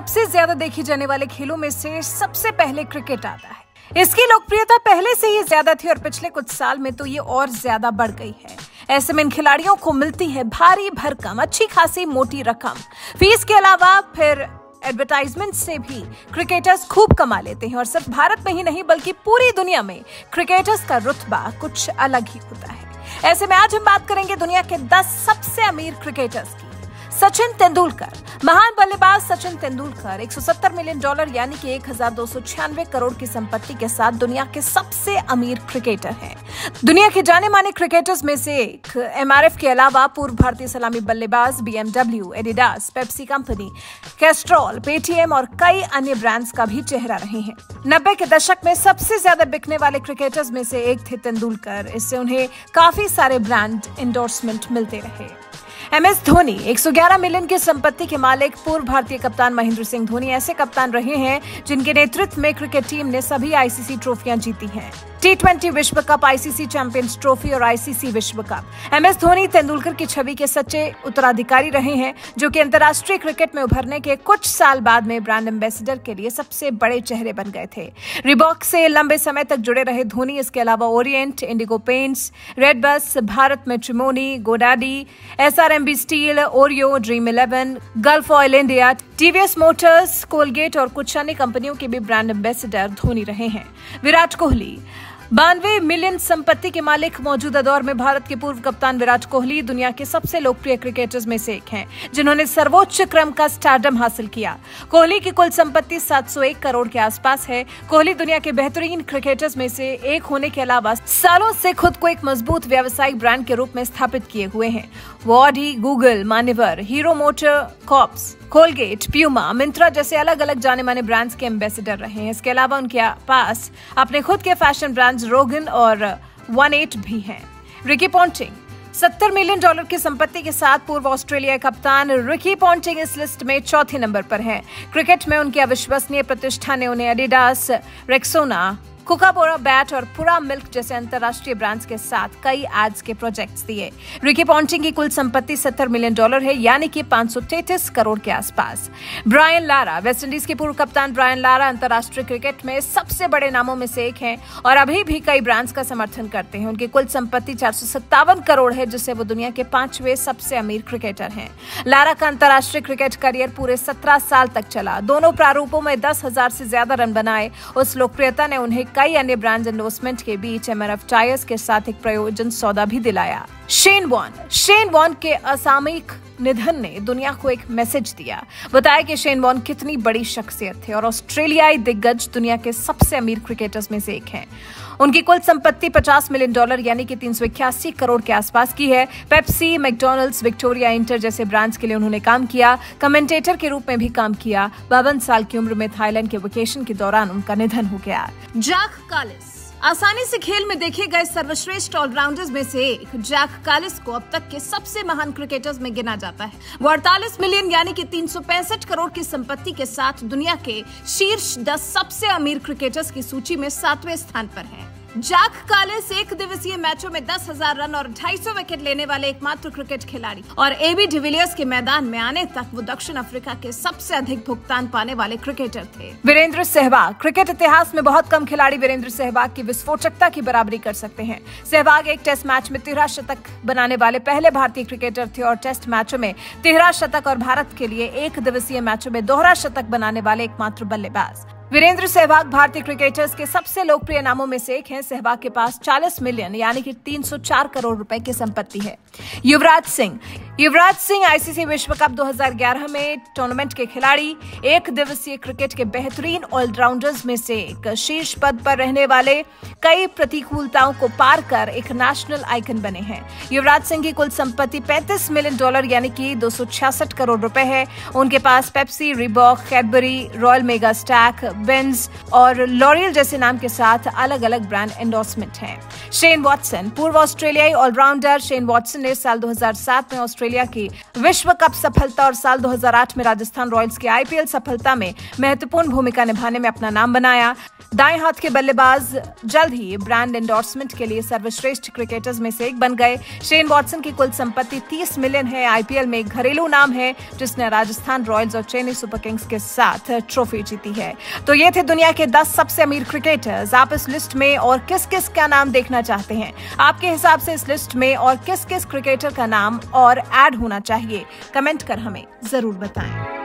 सबसे ज़्यादा देखी जाने वाले खेलों में से सबसे पहले क्रिकेट आता है। इसकी लोकप्रियता पहले से ही ज़्यादा थी और पिछले कुछ साल में तो ये और ज़्यादा बढ़ गई है। ऐसे में इन खिलाड़ियों को मिलती है भारी भरकम, अच्छी खासी मोटी रकम। फ़ीस के अलावा फिर एडवर्टाइजमेंट से भी क्रिकेटर्स खूब कमा लेते हैं और सिर्फ़ भारत में ही नहीं, बल्कि पूरी दुनिया में क्रिकेटर्स का रुतबा कुछ अलग ही होता है। ऐसे में आज हम बात करेंगे दुनिया के 10 सबसे अमीर क्रिकेटर्स की। सचिन तेंदुलकर। महान बल्लेबाज सचिन तेंदुलकर 170 मिलियन डॉलर यानी कि एक हज़ार दो सौ छियानवे करोड़ की संपत्ति के साथ दुनिया के सबसे अमीर क्रिकेटर हैं। दुनिया के जाने माने क्रिकेटर्स में से एक एमआरएफ के अलावा पूर्व भारतीय सलामी बल्लेबाज BMW Adidas Pepsi company Castrol Paytm और कई अन्य ब्रांड्स का भी चेहरा रहे हैं। नब्बे के दशक में सबसे ज़्यादा बिकने वाले क्रिकेटर्स में से एक थे तेंदुलकर। इससे उन्हें काफ़ी सारे ब्रांड इंडोर्समेंट मिलते रहे। एम एस धोनी 111 मिलियन की संपत्ति के मालिक पूर्व भारतीय कप्तान महेंद्र सिंह धोनी ऐसे कप्तान रहे हैं जिनके नेतृत्व में क्रिकेट टीम ने सभी आईसीसी ट्रॉफियाँ जीती हैं। टी ट्वेंटी विश्व कप, आईसीसी चैंपियंस ट्रॉफी और आईसीसी विश्व cup. M S Dhoni Tendulkar की छवि के सच्चे उत्तराधिकारी रहे हैं, जो कि अंतर्राष्ट्रीय क्रिकेट में उभरने के कुछ साल बाद में ब्रांड एम्बेसडर के लिए सबसे बड़े चेहरे बन गए थे। रिबॉक से लंबे समय तक जुड़े रहे धोनी, इसके अलावा Orient IndiGo paints Red Bus Bharat Matrimony GoDaddy S R M B steel Oreo Dream Eleven Gulf Oil India TVS Motors Colgate और कुछ अन्य कंपनियों के भी ब्रांड एम्बेसडर धोनी रहे हैं। विराट कोहली बानवे मिलियन संपत्ति के मालिक मौजूदा दौर में भारत के पूर्व कप्तान विराट कोहली दुनिया के सबसे लोकप्रिय क्रिकेटर्स में से एक हैं, जिन्होंने सर्वोच्च क्रम का स्टारडम हासिल किया। कोहली की कुल संपत्ति 701 करोड़ के आसपास है। कोहली दुनिया के बेहतरीन क्रिकेटर्स में से एक होने के अलावा सालों से खुद को एक मज़बूत व्यावसायिक ब्रांड के रूप में स्थापित किए हुए हैं। वो Audi Google Manyavar Hero Motor cops Colgate Puma Myntra जैसे अलग अलग जाने माने ब्रांड्स के एम्बेसडर रहे हैं। इसके अलावा उनके पास अपने खुद के फ़ैशन ब्रांड्स रोगन और वन एट भी हैं रिकी पॉन्टिंग 70 मिलियन डॉलर की संपत्ति के साथ पूर्व ऑस्ट्रेलिया कप्तान रिकी पॉन्टिंग इस लिस्ट में चौथे नंबर पर हैं। क्रिकेट में उनकी अविश्वसनीय प्रतिष्ठा ने उन्हें एडिडास रेक्सोना कोकाबोरा बैट और पूरा मिल्क जैसे अंतर्राष्ट्रीय ब्रांड्स के साथ कई एड्स के प्रोजेक्ट्स दिए। रिकी पॉन्टिंग की कुल संपत्ति 70 मिलियन डॉलर है, यानी कि पाँच करोड़ के आसपास। ब्रायन लारा वेस्टइंडीज के पूर्व कप्तान ब्रायन लारा अंतर्राष्ट्रीय क्रिकेट में सबसे बड़े नामों में से एक हैं और अभी भी कई ब्रांड्स का समर्थन करते हैं। उनकी कुल संपत्ति चार सौ सत्तावन करोड़ है जिससे वो दुनिया के पांचवे सबसे अमीर क्रिकेटर हैं। लारा का अंतर्राष्ट्रीय क्रिकेट करियर पूरे सत्रह साल तक चला। दोनों प्रारूपों में दस से ज़्यादा रन बनाए। उस लोकप्रियता ने उन्हें कई अन्य ब्रांड एंडोर्समेंट के बीच एमआरएफ टायर्स के साथ एक प्रयोजन सौदा भी दिलाया। शेन वॉन शेन वॉन के असामयिक निधन ने दुनिया को एक मैसेज दिया। बताया कि शेन वॉन कितनी बड़ी शख्सियत थे और ऑस्ट्रेलियाई दिग्गज दुनिया के सबसे अमीर क्रिकेटर्स में से एक हैं। उनकी कुल संपत्ति 50 मिलियन डॉलर यानी कि तीन करोड़ के आसपास की है। पेप्सी, मैकडोनल्ड्स, विक्टोरिया, इंटर जैसे ब्रांड्स के लिए उन्होंने काम किया, कमेंटेटर के रूप में भी काम किया। बावन साल की उम्र में थाईलैंड के वेकेशन के दौरान उनका निधन हो गया। Jack Kallis. आसानी से खेल में देखे गए सर्वश्रेष्ठ ऑलराउंडर्स में से एक जैक कालिस को अब तक के सबसे महान क्रिकेटर्स में गिना जाता है। वो अड़तालीस मिलियन यानी कि तीन सौ पैंसठ करोड़ की संपत्ति के साथ दुनिया के शीर्ष दस सबसे अमीर क्रिकेटर्स की सूची में सातवें स्थान पर है। जैक कालिस एक दिवसीय मैचों में दस हज़ार रन और 250 विकेट लेने वाले एकमात्र क्रिकेट खिलाड़ी और एबी डिविलियर्स के मैदान में आने तक वो दक्षिण अफ्रीका के सबसे अधिक भुगतान पाने वाले क्रिकेटर थे। वीरेंद्र सहवाग, क्रिकेट इतिहास में बहुत कम खिलाड़ी वीरेंद्र सहवाग की विस्फोटकता की बराबरी कर सकते हैं। सहवाग एक टेस्ट मैच में तेरह शतक बनाने वाले पहले भारतीय क्रिकेटर थे और टेस्ट मैचों में तेरह शतक और भारत के लिए एक दिवसीय मैचों में दोहरा शतक बनाने वाले एकमात्र बल्लेबाज। वीरेंद्र सहवाग भारतीय क्रिकेटर्स के सबसे लोकप्रिय नामों में से एक हैं सहवाग के पास 40 मिलियन, यानी कि 304 करोड़ रुपए की संपत्ति है। युवराज सिंह। युवराज सिंह आईसीसी विश्व कप 2011 में टूर्नामेंट के खिलाड़ी, एक दिवसीय क्रिकेट के बेहतरीन ऑलराउंडर्स में से एक शीर्ष पद पर रहने वाले कई प्रतिकूलताओं को पार कर एक नेशनल आइकन बने हैं। युवराज सिंह की कुल संपत्ति 35 मिलियन डॉलर यानी कि दो सौ छियासठ करोड़ रुपए है। उनके पास Pepsi Reebok Cadbury Royal Mega Stack Benz और लॉरियल जैसे नाम के साथ अलग अलग ब्रांड एंडोर्समेंट हैं। शेन वॉटसन पूर्व ऑस्ट्रेलियाई ऑलराउंडर शेन वॉटसन ने साल 2007 में ऑस्ट्रेलिया की विश्व कप सफलता और साल 2008 में राजस्थान रॉयल्स की आईपीएल सफलता में महत्वपूर्ण भूमिका निभाने में अपना नाम बनाया। दाएँ हाथ के बल्लेबाज जल्द ही ब्रांड एंडोर्समेंट के लिए सर्वश्रेष्ठ क्रिकेटर्स में से एक बन गए। शेन वॉटसन की कुल संपत्ति 30 मिलियन है। आईपीएल में एक घरेलू नाम है, जिसने राजस्थान रॉयल्स और चेन्नई सुपर किंग्स के साथ ट्रॉफी जीती है। तो ये थे दुनिया के 10 सबसे अमीर क्रिकेटर्स आप इस लिस्ट में और किस किस का नाम देखना चाहते हैं? आपके हिसाब से इस लिस्ट में और किस किस क्रिकेटर का नाम और एड होना चाहिए? कमेंट कर हमें। ज़रूर बताएँ।